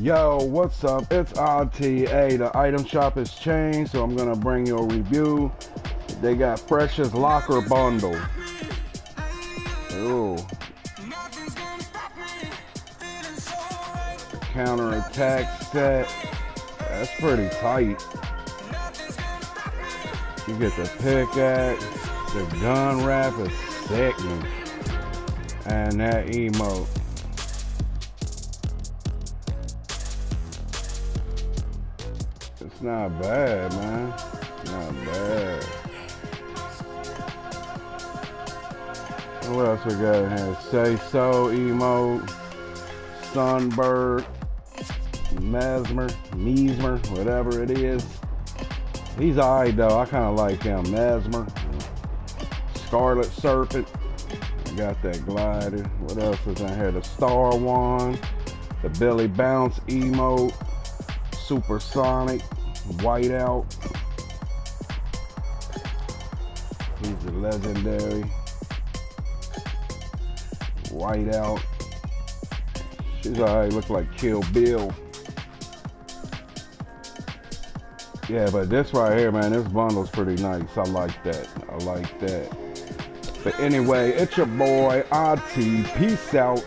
Yo, what's up? It's RTA. The item shop has changed, so I'm gonna bring you a review. They got Precious Locker Bundle. Ooh. Counter attack set. That's pretty tight. You get the pickaxe. The gun wrap is. And that emote. It's not bad, man. Not bad. What else we got here? Say so, Emo, Sunbird, Mezmer, Mezmer, whatever it is. He's alright though. I kind of like him. Mezmer, Scarlet Serpent. I got that glider. What else is in here? The Star one, the Billy Bounce emote, Supersonic, Whiteout. He's a legendary. Whiteout. She's alright, look like Kill Bill. Yeah, but this right here, man, this bundle's pretty nice. I like that. I like that. But anyway, it's your boy, RT. Peace out.